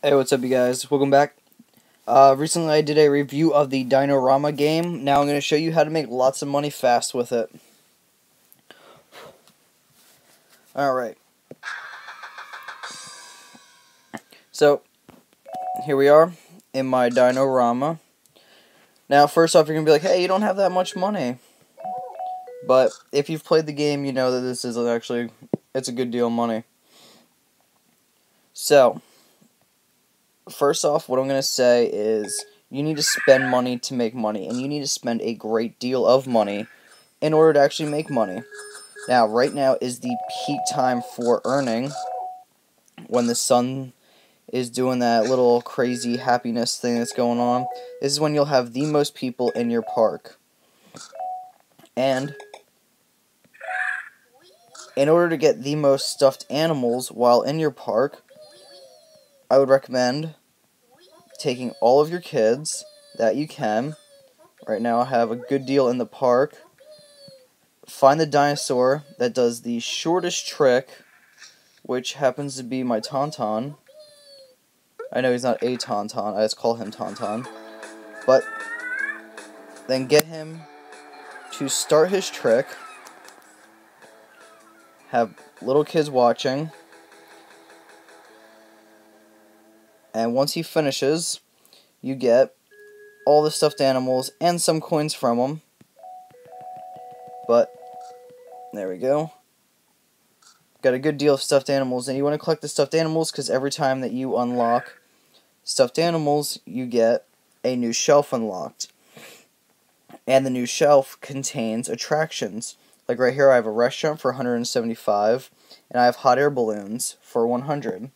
Hey, what's up, you guys? Welcome back. Uh, recently, I did a review of the Dinorama game. Now, I'm going to show you how to make lots of money fast with it. Alright. So, here we are in my Dinorama. Now, first off, you're going to be like, hey, you don't have that much money. But, if you've played the game, you know that this is actually, it's a good deal of money. So, first off, what I'm going to say is you need to spend money to make money, and you need to spend a great deal of money in order to actually make money. Now, right now is the peak time for earning when the sun is doing that little crazy happiness thing that's going on. This is when you'll have the most people in your park. And in order to get the most stuffed animals while in your park, I would recommend taking all of your kids that you can. Right now, I have a good deal in the park. Find the dinosaur that does the shortest trick, which happens to be my Tauntaun. I know he's not a Tauntaun, I just call him Tauntaun. But then get him to start his trick. Have little kids watching. And once he finishes, you get all the stuffed animals and some coins from them. But, there we go. Got a good deal of stuffed animals, and you want to collect the stuffed animals because every time that you unlock stuffed animals, you get a new shelf unlocked. And the new shelf contains attractions. Like right here, I have a restaurant for 175, and I have hot air balloons for 100.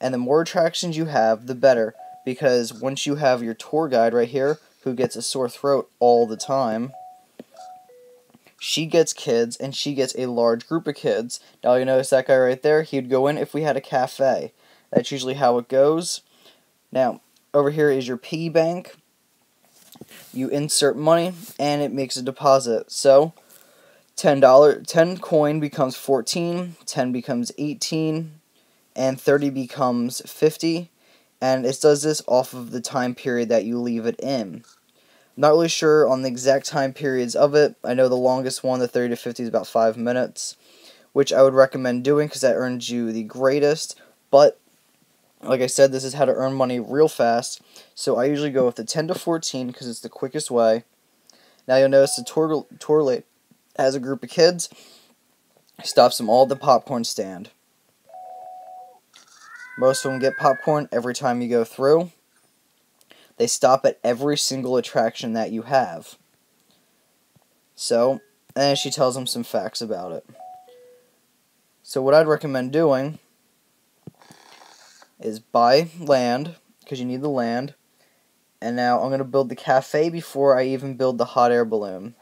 And the more attractions you have, the better. Because once you have your tour guide right here, who gets a sore throat all the time, she gets kids, and she gets a large group of kids. Now you notice that guy right there, he'd go in if we had a cafe. That's usually how it goes. Now, over here is your piggy bank. You insert money, and it makes a deposit. So, $10, 10 coin becomes 14, 10 becomes 18, and 30 becomes 50 and it does this off of the time period that you leave it in. Not really sure on the exact time periods of it. I know the longest one, the 30 to 50, is about 5 minutes, which I would recommend doing because that earns you the greatest. But, like I said, this is how to earn money real fast. So I usually go with the 10 to 14 because it's the quickest way. Now you'll notice the tour, tour has a group of kids, stops them all at the popcorn stand. Most of them get popcorn every time you go through. They stop at every single attraction that you have. So, and she tells them some facts about it. So, what I'd recommend doing is buy land, because you need the land. And now I'm going to build the cafe before I even build the hot air balloon.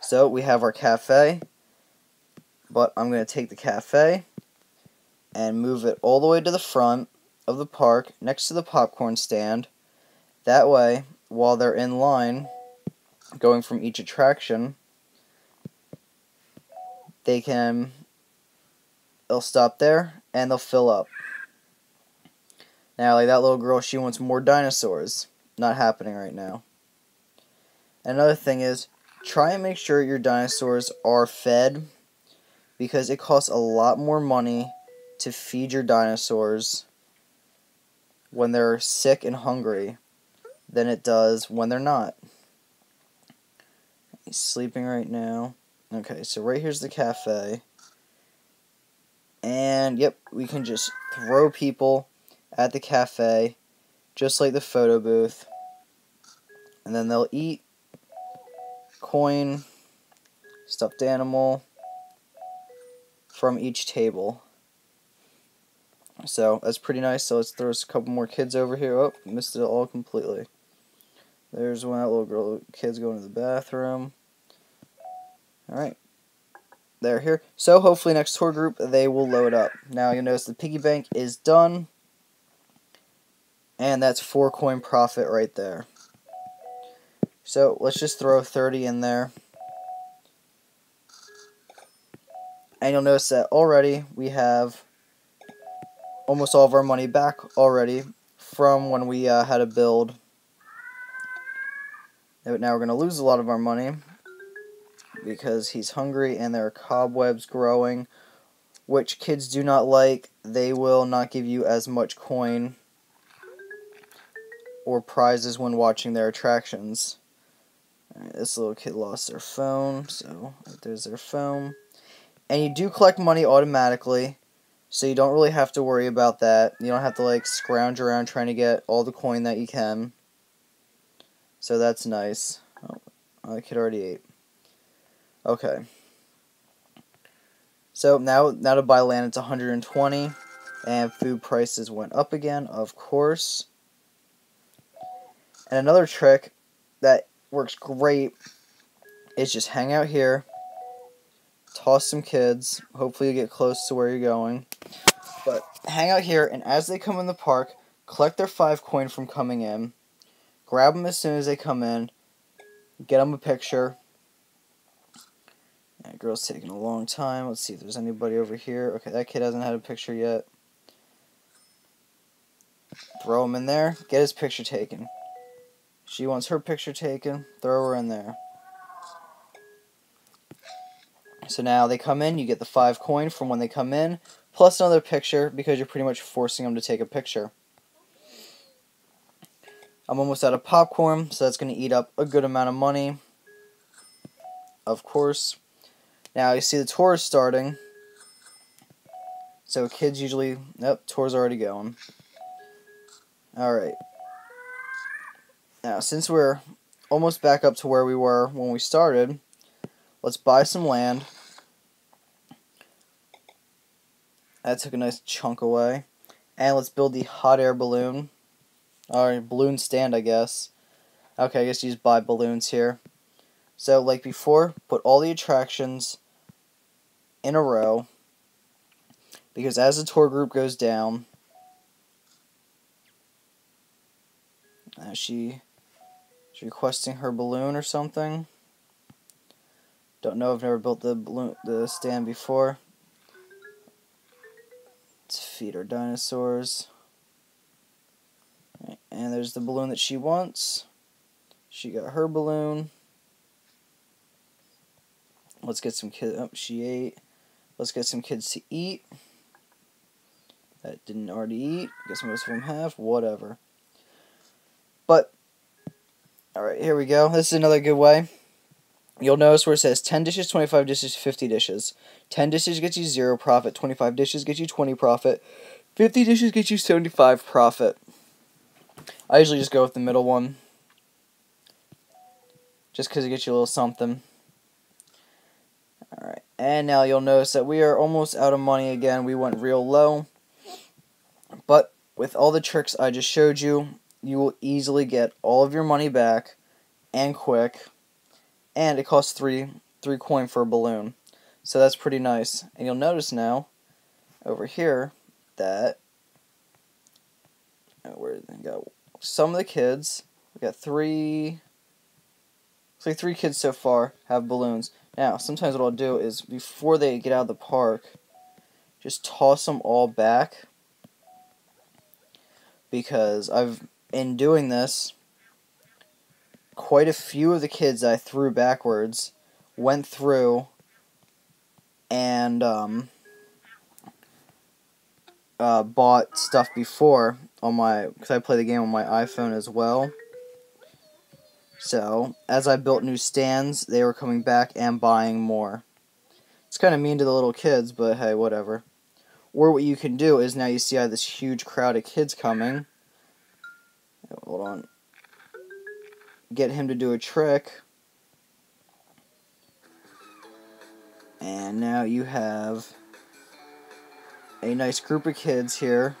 So, we have our cafe. But I'm going to take the cafe and move it all the way to the front of the park next to the popcorn stand. That way, while they're in line, going from each attraction, they can, they'll stop there and they'll fill up. Now, like that little girl, she wants more dinosaurs. Not happening right now. Another thing is, try and make sure your dinosaurs are fed because it costs a lot more money to feed your dinosaurs when they're sick and hungry than it does when they're not. He's sleeping right now. Okay, so right here's the cafe. And yep, we can just throw people at the cafe just like the photo booth. And then they'll eat coin, stuffed animal from each table. So that's pretty nice. So let's throw a couple more kids over here. Oh, missed it all completely. There's one that little girl kid's going to the bathroom. Alright. They're here. So hopefully next tour group they will load up. Now you'll notice the piggy bank is done. And that's four coin profit right there. So let's just throw 30 in there. And you'll notice that already we have almost all of our money back already from when we uh, had a build. But now we're going to lose a lot of our money because he's hungry and there are cobwebs growing, which kids do not like. They will not give you as much coin or prizes when watching their attractions. Right, this little kid lost their phone, so there's their phone. And you do collect money automatically, so you don't really have to worry about that. You don't have to like scrounge around trying to get all the coin that you can. So that's nice. Oh, the kid already ate. Okay. So now now to buy land it's 120 and food prices went up again, of course. And another trick that works great is just hang out here, toss some kids, hopefully you get close to where you're going. But hang out here, and as they come in the park, collect their five coin from coming in, grab them as soon as they come in, get them a picture. That girl's taking a long time. Let's see if there's anybody over here. Okay, that kid hasn't had a picture yet. Throw him in there, get his picture taken. She wants her picture taken. Throw her in there. So now they come in, you get the five coin from when they come in, plus another picture because you're pretty much forcing them to take a picture. I'm almost out of popcorn, so that's going to eat up a good amount of money. Of course. Now you see the tour is starting. So kids usually, yep, tour's already going. Alright. Now, since we're almost back up to where we were when we started, let's buy some land. That took a nice chunk away. And let's build the hot air balloon. Or balloon stand, I guess. Okay, I guess you just buy balloons here. So, like before, put all the attractions in a row. Because as the tour group goes down, uh, she She's requesting her balloon or something. Don't know. I've never built the balloon the stand before. Feed our dinosaurs. Right, and there's the balloon that she wants. She got her balloon. Let's get some kids. Oh, she ate. Let's get some kids to eat. That didn't already eat. I Guess most of them have. Whatever. But Alright, here we go. This is another good way. You'll notice where it says 10 dishes, 25 dishes, 50 dishes. 10 dishes gets you 0 profit, 25 dishes gets you 20 profit, 50 dishes gets you 75 profit. I usually just go with the middle one. Just because it gets you a little something. Alright, and now you'll notice that we are almost out of money again. We went real low. But with all the tricks I just showed you, you will easily get all of your money back and quick. And it costs three three coin for a balloon. So that's pretty nice. And you'll notice now over here that uh, where we got some of the kids. We got three looks like three kids so far have balloons. Now, sometimes what I'll do is before they get out of the park, just toss them all back because I've in doing this, quite a few of the kids I threw backwards went through and um, uh, bought stuff before on my because I play the game on my iPhone as well. So as I built new stands, they were coming back and buying more. It's kind of mean to the little kids, but hey, whatever. Or what you can do is now you see I have this huge crowd of kids coming Hold on. Get him to do a trick. And now you have a nice group of kids here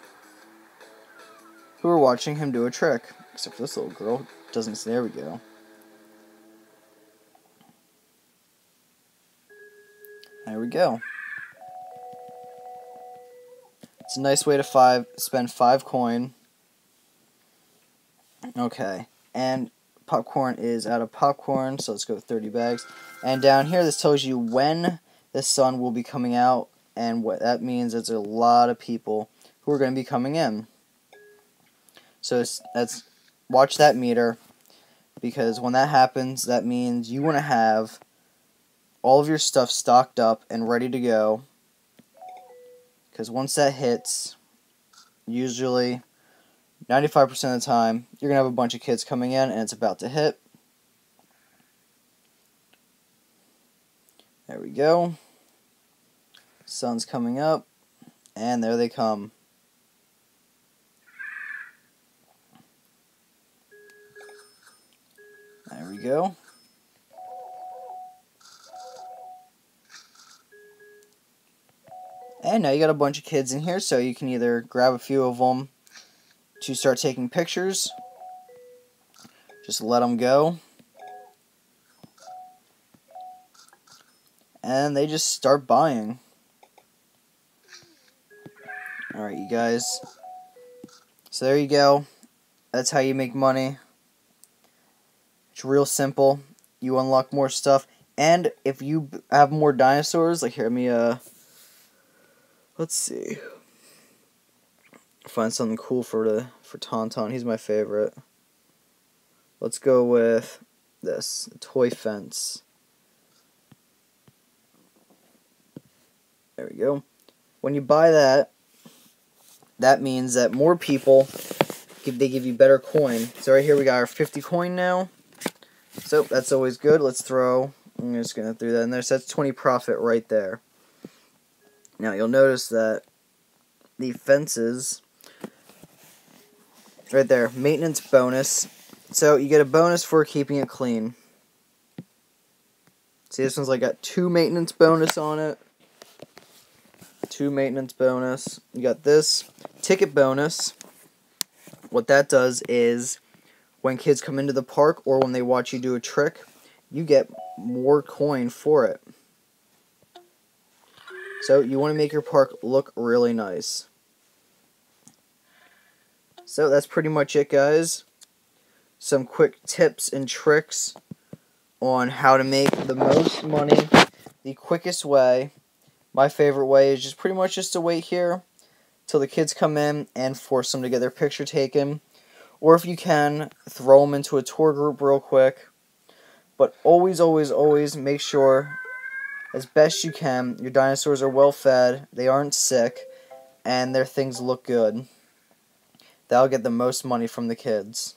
who are watching him do a trick. Except for this little girl. Doesn't. There we go. There we go. It's a nice way to five spend five coin Okay, and popcorn is out of popcorn, so let's go 30 bags. And down here, this tells you when the sun will be coming out, and what that means is a lot of people who are going to be coming in. So that's watch that meter because when that happens, that means you want to have all of your stuff stocked up and ready to go. Because once that hits, usually 95% of the time, you're going to have a bunch of kids coming in and it's about to hit. There we go. Sun's coming up, and there they come. There we go. And now you got a bunch of kids in here, so you can either grab a few of them to start taking pictures. Just let them go. And they just start buying. Alright, you guys. So there you go. That's how you make money. It's real simple. You unlock more stuff. And if you have more dinosaurs, like here, let me, uh, let's see. Find something cool for the for Tauntaun. He's my favorite. Let's go with this toy fence. There we go. When you buy that, that means that more people give they give you better coin. So right here we got our 50 coin now. So that's always good. Let's throw. I'm just gonna throw that in there. So that's 20 profit right there. Now you'll notice that the fences right there maintenance bonus. So you get a bonus for keeping it clean. See this one's like got two maintenance bonus on it. Two maintenance bonus. You got this ticket bonus. What that does is when kids come into the park or when they watch you do a trick, you get more coin for it. So you want to make your park look really nice. So that's pretty much it guys. Some quick tips and tricks on how to make the most money the quickest way. My favorite way is just pretty much just to wait here till the kids come in and force them to get their picture taken. Or if you can, throw them into a tour group real quick. But always, always, always make sure, as best you can, your dinosaurs are well fed, they aren't sick, and their things look good. That'll get the most money from the kids.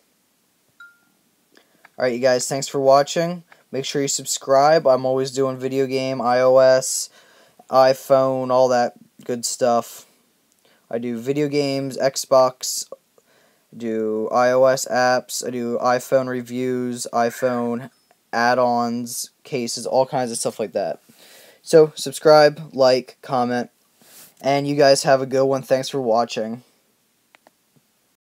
Alright, you guys, thanks for watching. Make sure you subscribe. I'm always doing video game, iOS, iPhone, all that good stuff. I do video games, Xbox, I do iOS apps, I do iPhone reviews, iPhone add-ons, cases, all kinds of stuff like that. So, subscribe, like, comment, and you guys have a good one. Thanks for watching.